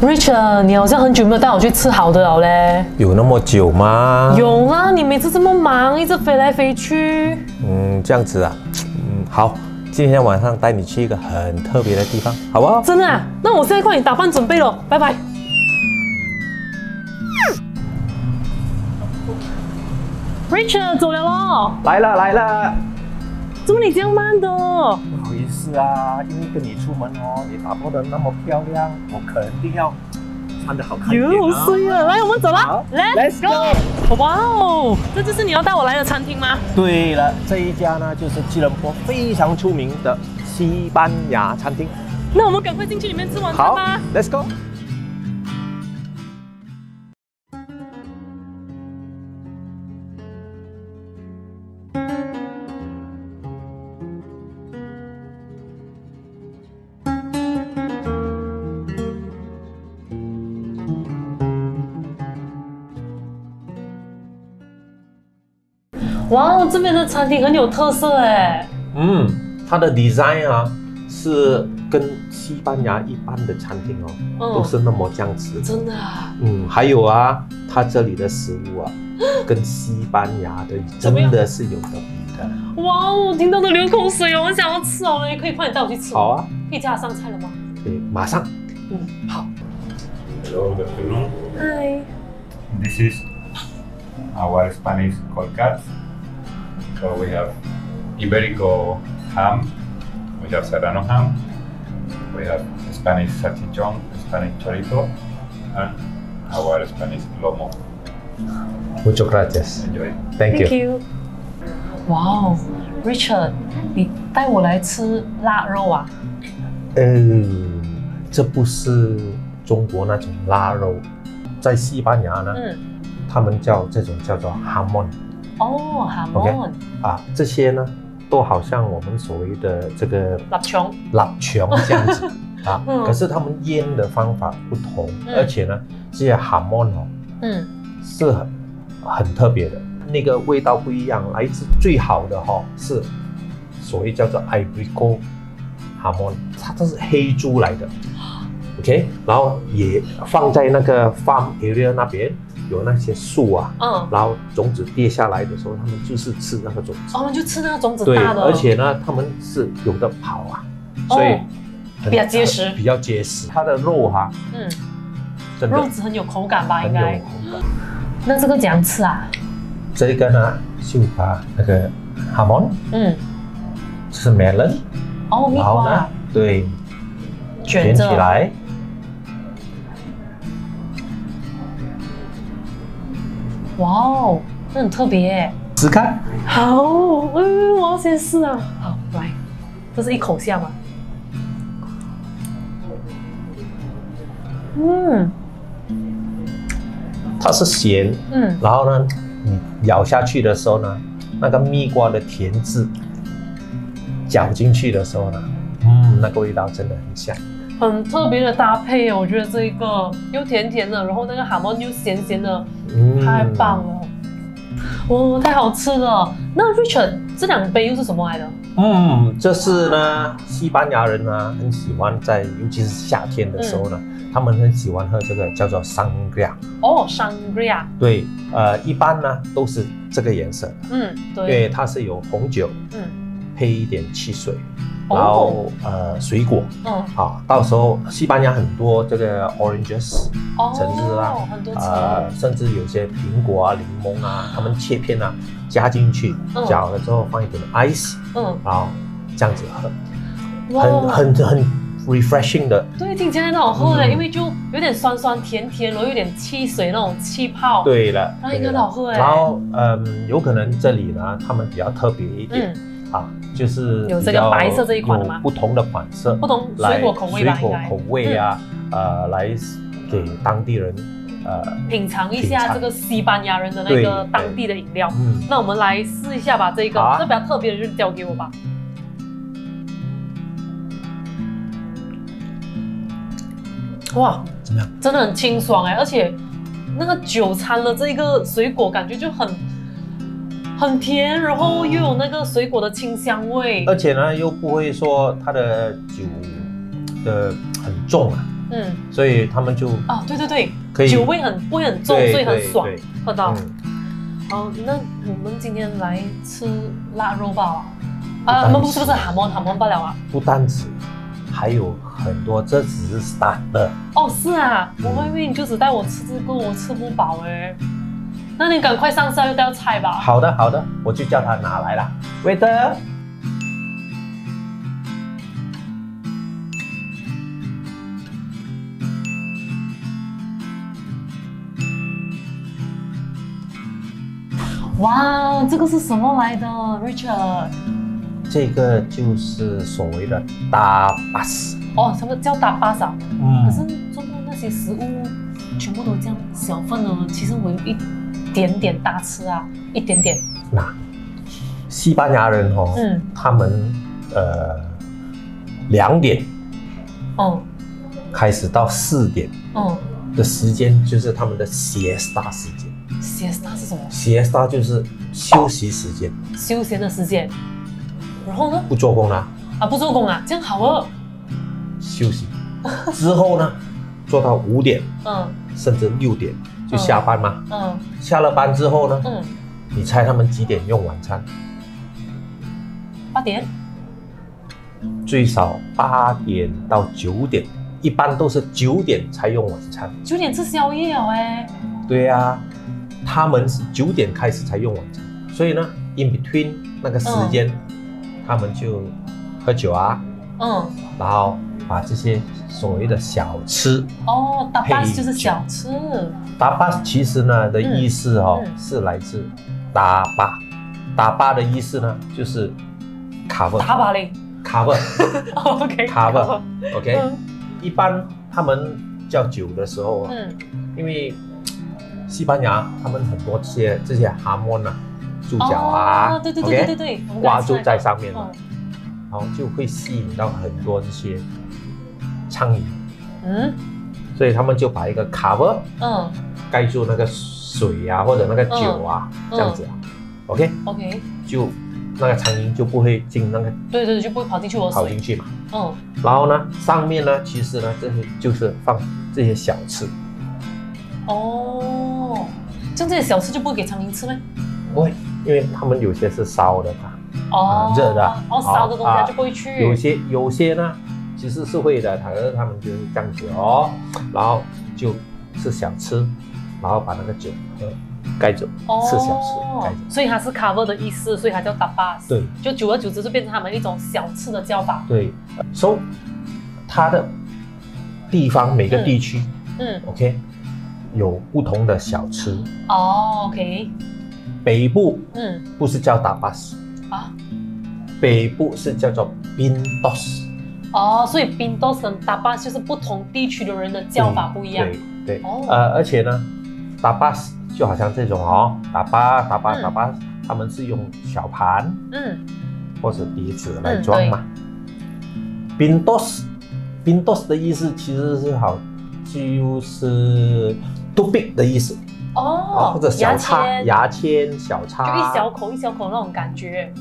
Richard，你好像很久没有带我去吃好的了嘞。有那么久吗？有啊，你每次这么忙，一直飞来飞去。嗯，这样子啊。嗯，好，今天晚上带你去一个很特别的地方，好不好？真的啊？那我现在快点打扮准备了，拜拜。Richard 走了喽，来了来了。怎么你这样慢的？不好意思啊，因为跟你出门哦，你打扮的那么漂亮，我肯定要穿的好看一点、哟，啊。好帅啊！来，我们走了好，Let's go！哇哦，这就是你要带我来的餐厅吗？对了，这一家呢就是吉隆坡非常出名的西班牙餐厅。那我们赶快进去里面吃晚餐好吧。，Let's go。哇哦，这边的餐厅很有特色哎。嗯，它的 design 啊是跟西班牙一般的餐厅哦，嗯都是那么这样子。真的啊？嗯，还有啊，它这里的食物啊，跟西班牙的真的是有得比的。哇哦，我听到都流口水哦，我想要吃哦你，可以快点带我去吃。好，啊，可以叫他上菜了吗？对，马上。嗯，好。Hello, good afternoon. 嗨，This is our Spanish colcats. So we have Iberico ham, we have Serrano ham, we have Spanish salchichon, Spanish chorizo, and our Spanish lomo. Muchas gracias. Enjoy. Thank you. you。哇哦，Richard，你带我来吃腊肉啊？呃，这不是中国那种腊肉，在西班牙呢，嗯，他们叫这种叫做 hamon 哦，哈 OK 蒙、啊，这些呢都好像我们所谓的这个腊肠，腊肠这样子 啊，嗯。可是他们腌的方法不同，嗯。而且呢，这些 hamon 哦嗯，是很很特别的，那个味道不一样，来自最好的哈、是所谓叫做 Ibrico hamon，它这是黑猪来的，OK，然后也放在那个 farm area 那边有那些树啊，嗯，然后种子跌下来的时候，他们就是吃那个种子，哦，我们就吃那个种子对，大的，而且呢，他们是有的跑啊，所以比较结实。比较结实，它的肉哈、嗯，真的。肉质很有口感吧？应很有该。口感。那这个怎样吃啊？这个呢，就把那个 hamon，嗯，这是 melon，哦，蜜然后呢瓜，对，卷着。起来，哇哦，这很特别耶。试看。好，嗯，我要先试啊。好，来，这是一口下吗？嗯它是咸，嗯，然后呢，你咬下去的时候呢，那个蜜瓜的甜质嚼进去的时候呢，嗯，那个味道真的很香。很特别的搭配耶，我觉得这一个又甜甜的，然后那个蛤蟆又咸咸的，嗯太棒了。哇，太好吃了！那 Richard 这两杯又是什么来的？嗯，这是呢，西班牙人呢很喜欢在，尤其是夏天的时候呢，嗯他们很喜欢喝这个叫做 sangria。哦，Sangria。对，呃，一般呢都是这个颜色的，嗯，因为对，它是有红酒嗯配一点汽水，哦然后呃水果嗯，啊，到时候西班牙很多这个 oranges 哦，橙子啊，很多汁。呃，甚至有些苹果啊、柠檬啊，他们切片啊加进去，嗯搅了之后放一点 ice，嗯，然后这样子喝，很很很 refreshing 的。对，听起来很好喝的，嗯因为就有点酸酸甜甜，然后有点汽水那种气泡。，对了，那应该很好喝哎然后嗯，有可能这里呢，他们比较特别一点、嗯，啊，就是有这个白色这一款的吗不同的款式，不同水果口味吧应该嗯水果口味啊，呃，来给当地人呃，品尝一下这个西班牙人的那个当地的饮料。嗯，那我们来试一下吧，这个、这比较特别的就交给我吧。哇，怎么样？真的很清爽哎，而且那个酒掺了这一个水果，感觉就很很甜，然后又有那个水果的清香味。而且呢，又不会说它的酒的很重啊，嗯，所以他们就啊，对对对，可以酒味很不会很重，所以很爽喝到。嗯好，那我们今天来吃腊肉吧。不啊，单我们不是吃不是韩蒙韩蒙不了啊？不单止，还有很多，这只是 starter。哦，是啊，嗯我外面你就只带我吃这个，我吃不饱哎。那你赶快上菜又带菜吧。好的好的，我就叫他拿来了。waiter，哇，这个是什么来的，Richard？这个就是所谓的大巴士。哦，什么叫大巴萨？嗯可是中国那些食物全部都这样小份呢，其实我有一点点大吃啊，一点点。那西班牙人哦，嗯他们呃两点嗯开始到四点嗯的时间，就是他们的 siesta 时间。，siesta 是什么？siesta 就是休息时间，休闲的时间。然后呢？不做工啦，啊，不做工啊，这样好哦。休息。之后呢，做到五点嗯甚至六点就下班嘛。嗯下了班之后呢，嗯，你猜他们几点用晚餐？八点。最少八点到九点，一般都是九点才用晚餐。九点吃宵夜哦，哎，对呀、他们是九点开始才用晚餐，所以呢，in between 那个时间，他们就喝酒啊，嗯，然后把这些所谓的小吃，哦，打巴配就是小吃，打巴其实呢的意思哦、嗯是来自打巴，打巴的意思呢就是 cover 打巴嘞。cover 哦 OK。cover OK，、嗯。一般他们叫酒的时候啊，嗯，因为西班牙他们很多这些这些哈蒙啊，猪脚啊，哦对对对对对挂住在上面嘛。嗯然后就会吸引到很多这些苍蝇，嗯？所以他们就把一个 cover 嗯。盖住那个水啊或者那个酒啊，嗯这样子啊，OK，，OK，就那个苍蝇就不会进那个对对对，就不会跑进去我水。跑进。去嘛。嗯，然后呢，上面呢，其实呢，这些就是放这些小吃，哦，像这些小吃就不会给苍蝇吃吗？不会，因为他们有些是烧的嘛，哦，热的哦，烧的东西就不会去。有些有些呢，其实是会的，可是他们就是这样子哦，然后就是小吃，然后把那个酒喝盖住，哦是小吃盖住。所以它是 cover 的意思，所以它叫打巴。对就久而久之就变成他们一种小吃的叫法。对，so 它的地方每个地区、嗯，OK 有不同的小吃，哦，OK，北部嗯不是叫打巴斯，啊，北部是叫做 bindos，哦，所以冰豆跟打巴就是不同地区的人的叫法不一样。对对，哦。呃，而且呢，打巴斯就好像这种哦，打巴打巴嗯。打巴，他们是用小盘嗯。或者碟子来装嘛。bindos bindos 的意思其实是好，就是 too big 的意思。啊，哦，或者小叉牙签。牙签小叉，就一小口一小口那种感觉。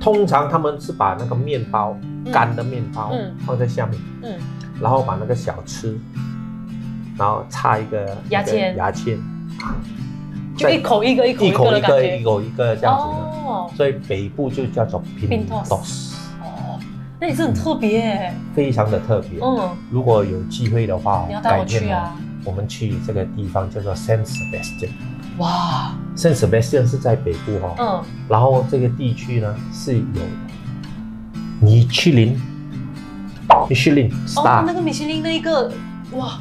通常他们是把那个面包嗯干的面包嗯。放在下面，嗯，然后把那个小吃，然后插一个牙签。牙签，就一口一个一口一口个一个一。口一个这样子的，哦。所以北部就叫做 Pintos Pintos，哦，那也是很特别耶。非常的特别。嗯，如果有机会的话，你要带我改天去啊哦，我们去这个地方叫做 San Sebastian。哇，San Sebastian 是在北部哦，嗯，然后这个地区呢是有米其林，米其林哦，star、那个米其林那一个，哇，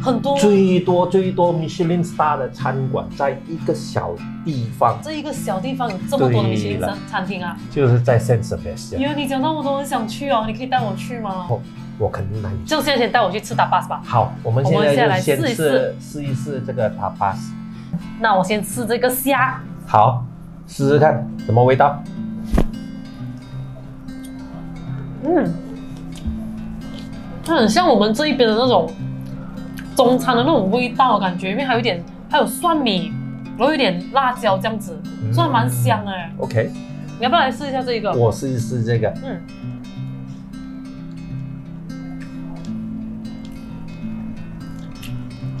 很多。最多最多米其林 star 的餐馆，在一个小地方，这一个小地方有这么多的米其林对了餐餐厅啊！就是在 San Sebastian。因为你讲到我都很想去哦，你可以带我去吗？哦我肯定带你去。就现在先带我去吃打巴斯吧。好，我们我现在就先试一试试一试这个 tapas。那我先吃这个虾，好，试试看什么味道。嗯，它很像我们这一边的那种中餐的那种味道，感觉，因为还有一点，还有蒜米，然后有点辣椒这样子，嗯算蛮香哎。OK，你要不要来试一下这个？我试一试这个。嗯，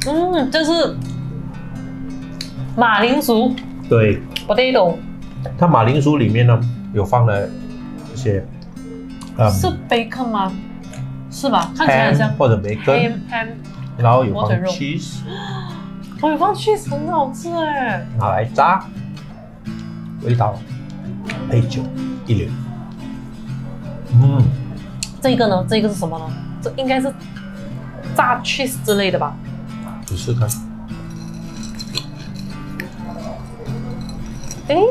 嗯，这是马铃薯对，potato，它马铃薯里面呢有放了一些，嗯是 bacon 吗？是吧？看起来很像或者培根，ham。然后有放 cheese，我有放 cheese，很好吃哎。拿来炸，味道配酒一流。嗯，这个呢？这个是什么呢？这应该是炸 cheese 之类的吧？你试看，诶，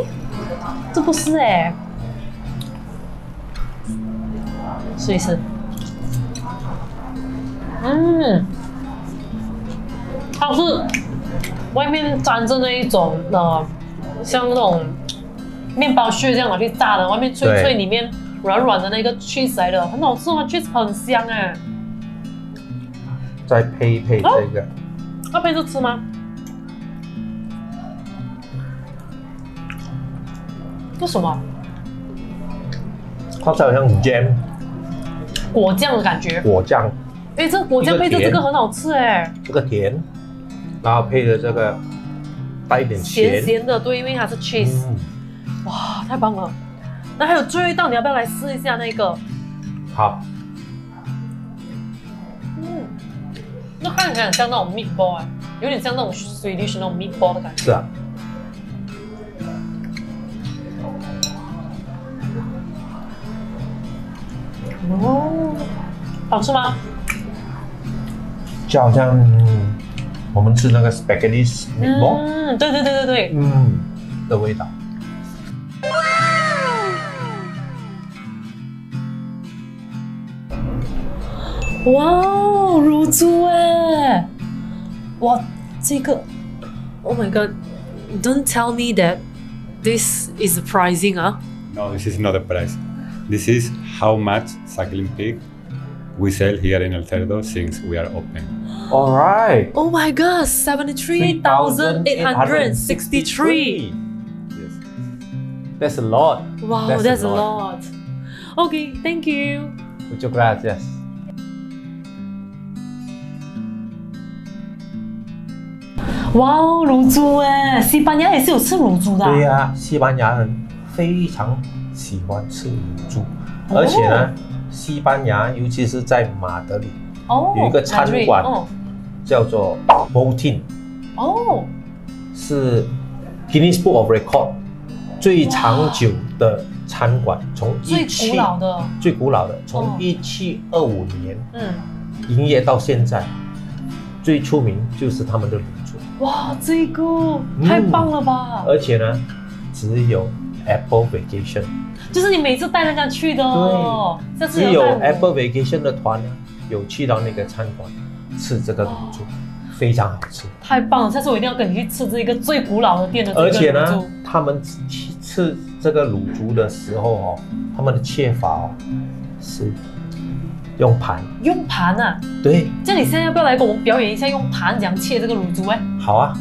这不是哎，试一试。嗯，它是外面沾着那一种呃，像那种面包屑这样拿去炸的，外面脆脆，里面软软的那个 cheese 来的，很好吃啊，cheese 很香哎。再配一配这个，要配着吃吗？这什么它就好像 jam 果酱的感觉？果酱，哎，这个果酱配着这个很好吃哎，这个甜，然后配着这个带一点咸，咸咸的，对，因为它是 cheese，、嗯，哇，太棒了。那还有最后一道，你要不要来试一下那个？好，那看起来很像那种 meatball 哎，有点像那种 Swedish 那种 meatball 的感觉。是啊，哦，好吃吗？就好像我们吃那个 spaghetti meatball，嗯，对对对对对，嗯的味道。哇哦，乳猪哎！哇，这个，Oh my God！Don't tell me that this is pricing 啊！ No, this is not the price. This is how much suckling pig we sell here in El Cerdo since we are open. All right， Oh my God! Seventy-three thousand eight hundred sixty-three. Yes. That's a lot. Wow, That's a that's a lot. lot. Okay, thank you. Muchas gracias. 哇哦，乳猪哎！西班牙也是有吃乳猪的、啊。对呀、西班牙人非常喜欢吃乳猪，哦。而且呢，西班牙尤其是在马德里哦，有一个餐馆哦。叫做 Botin，哦，是 Guinness Book of Record 最长久的餐馆，从最一七古老的，最古老的，哦。从一七二五年嗯，营业到现在，最出名就是他们的哇，这个太棒了吧！而且呢，只有 Apple Vacation。就是你每次带人家去的哦，只有 Apple Vacation 的团呢，有去到那个餐馆吃这个卤猪，非常好吃。太棒了，下次我一定要跟你去吃这个最古老的店的这个而且呢，他们吃吃这个卤猪的时候哦，他们的切法哦是用盘。用盘啊，对，这样你现在要不要来给我们表演一下用盘怎样切这个乳猪哎？好啊。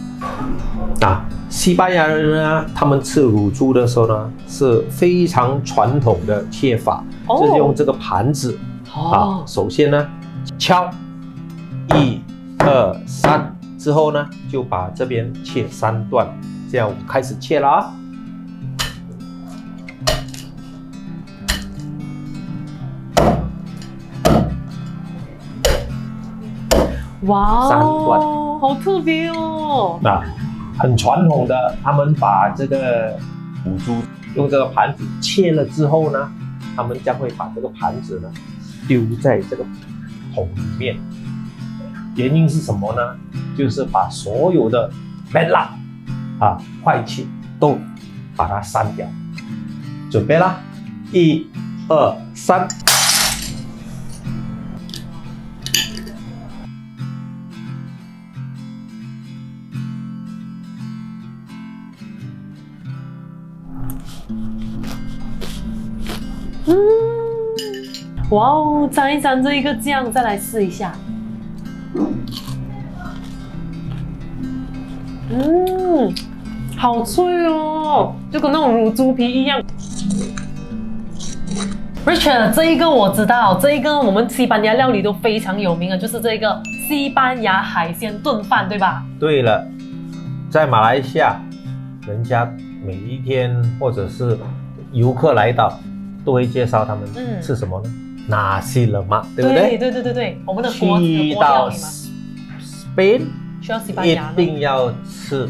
啊，西班牙人呢，他们吃乳猪的时候呢，是非常传统的切法，哦就是用这个盘子啊哦，，首先呢敲一二三，之后呢就把这边切三段，这样我开始切了啊。哇三哦，好特别哦。那很传统的，他们把这个母猪用这个盘子切了之后呢，他们将会把这个盘子呢丢在这个桶里面。原因是什么呢？就是把所有的 bad luck 啊坏气都把它删掉。准备啦，一、二、三。嗯，哇哦，沾一沾这一个酱，再来试一下。嗯，好脆哦，就跟那种乳猪皮一样。Richard，这一个我知道，这一个我们西班牙料理都非常有名的，就是这个西班牙海鲜炖饭，对吧？对了，在马来西亚，人家每一天或者是游客来到，都会介绍他们嗯吃什么呢？纳西勒玛，对不对？对对对对我们的国去到，Spain 需要西班一定要吃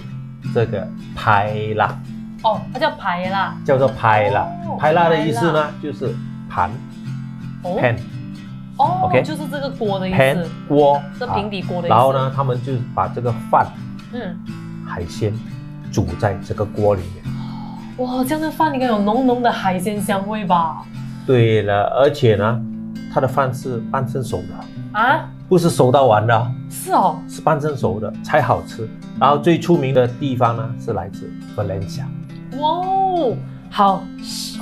这个排辣，哦，它叫排辣，叫做排辣，排辣的意思呢，就是盘哦 pan 哦 OK 就是这个锅的意思，锅，这平底锅的意思。然后呢，他们就把这个饭嗯，海鲜煮在这个锅里面。哇，这样的饭应该有浓浓的海鲜香味吧？对了，而且呢，它的饭是半生熟的，啊，不是熟到完的，是哦，是半生熟的才好吃。然后最出名的地方呢，是来自 Valencia。哇哦，好，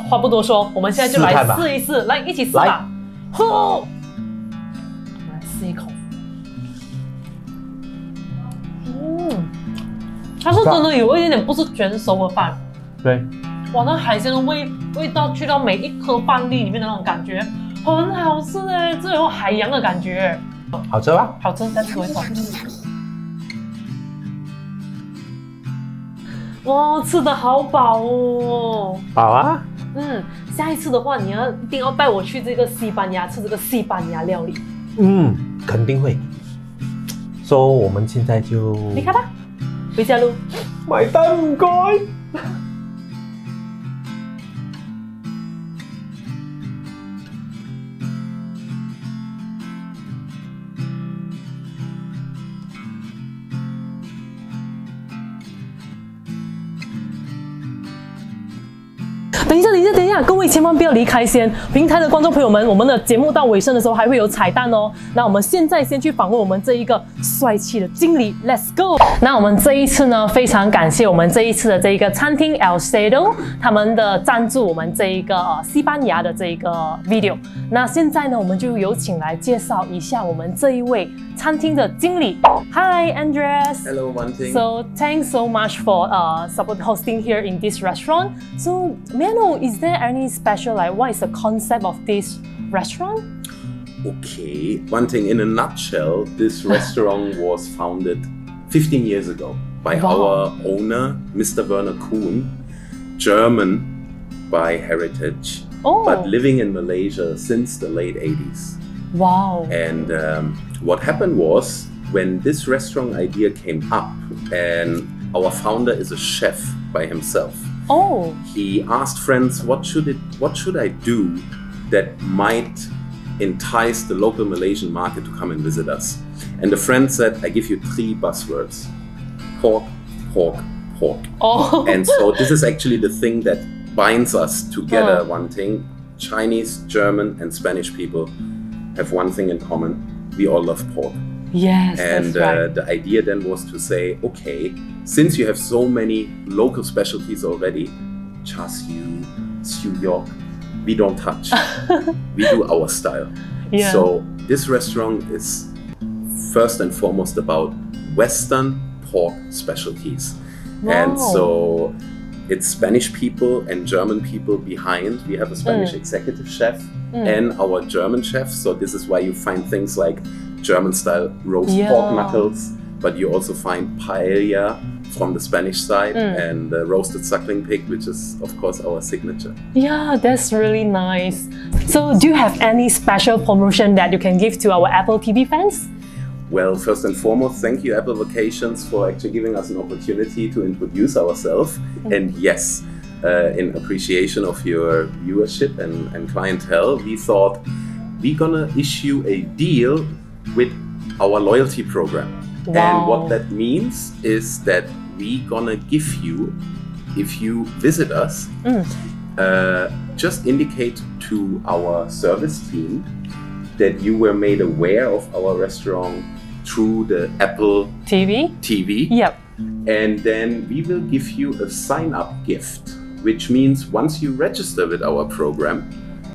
话不多说，我们现在就来试一试，来一起试吧。吼，来试一口。它是真的有一点点不是全熟的饭，对，哇，那海鲜的味味道去到每一颗饭粒里面的那种感觉，很好吃哎，这有海洋的感觉，好吃吧？好吃，再吃一口。哇，吃的好饱哦。饱啊，嗯，下一次的话，你要一定要带我去这个西班牙吃这个西班牙料理。嗯，肯定会。所、以我们现在就离开吧，回家喽。买单唔该。等一下，等一各位千万不要离开先。平台的观众朋友们，我们的节目到尾声的时候还会有彩蛋哦。那我们现在先去访问我们这一个帅气的经理，Let's go。那我们这一次呢，非常感谢我们这一次的这一个餐厅 El Cedo 他们的赞助，我们这一个呃西班牙的这一个 video。那现在呢，我们就有请来介绍一下我们这一位餐厅的经理。Hi Andres。Hello, one thing. So thanks so much for uh, support hosting here in this restaurant. So may I know, is there any special like what is the concept of this restaurant? okay, one thing in a nutshell, this restaurant was founded 15 years ago by Wow. our owner, Mr. Werner Kuhn, German by heritage, Oh, but living in Malaysia since the late 80s. wow. And um, what happened was when this restaurant idea came up, and our founder is a chef by himself. Oh, he asked friends what should it what should i do that might entice the local malaysian market to come and visit us? And the friend said i give you three buzzwords pork pork pork. Oh. and so this is actually the thing that binds us together Mm. one thing. Chinese german and spanish people have one thing in common. We all love pork yes, and that's right. uh, the idea then was to say, okay, since you have so many local specialties already, siu yok, we don't touch. we do our style. yeah. So this restaurant is first and foremost about Western pork specialties. And so it's Spanish people and German people behind. We have a Spanish Mm. executive chef Mm. and our German chef. So this is why you find things like German style roast Yeah. pork knuckles, but you also find paella from the Spanish side Mm. and uh, roasted suckling pig, which is of course our signature. yeah, that's really nice. So, do you have any special promotion that you can give to our Apple TV fans? Well, first and foremost, thank you, Apple Vacations, for actually giving us an opportunity to introduce ourselves. And yes, uh, in appreciation of your viewership and, and clientele, we thought we're gonna issue a deal with our loyalty program. And what that means is that we gonna give you, if you visit us, Mm. uh, just indicate to our service team that you were made aware of our restaurant through the Apple TV? TV, Yep. and then we will give you a sign up gift, which means once you register with our program,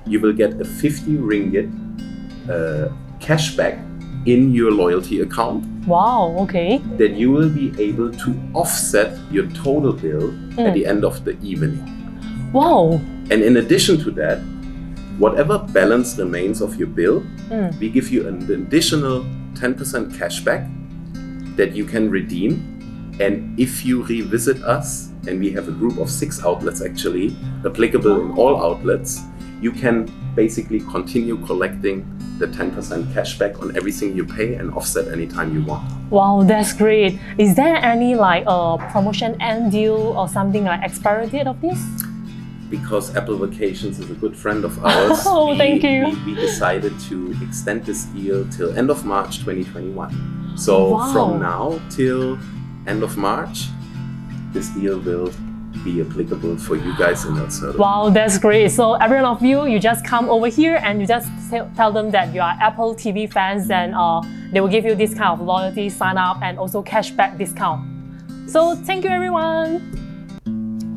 you will get a 50 ringgit uh, cashback in your loyalty account Wow, okay. that you will be able to offset your total bill Mm. at the end of the evening. Wow. And in addition to that, whatever balance remains of your bill, Mm. we give you an additional 10% cashback that you can redeem. And if you revisit us, and we have a group of six outlets actually, applicable in all outlets, you can basically continue collecting the 10% cashback on everything you pay and offset anytime you want. Wow, that's great. Is there any like a promotion end deal or something like expiry date of this? because Apple Vacations is a good friend of ours, Oh, we, thank you. We, we decided to extend this deal till end of March 2021. So Wow. from now till end of March, this deal will be applicable for you guys in El Cerdo. Wow, that's great. So every one of you, you just come over here and you just tell, tell them that you are Apple TV fans and uh, they will give you this kind of loyalty sign up and also cashback discount. So thank you everyone.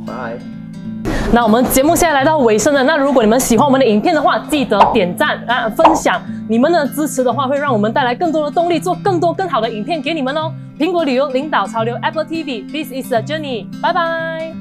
Bye. 那我们节目现在来到尾声了。那如果你们喜欢我们的影片的话，记得点赞啊、分享。你们的支持的话，会让我们带来更多的动力，做更多更好的影片给你们哦。苹果旅游领导潮流 Apple TV，This is a journey。拜拜。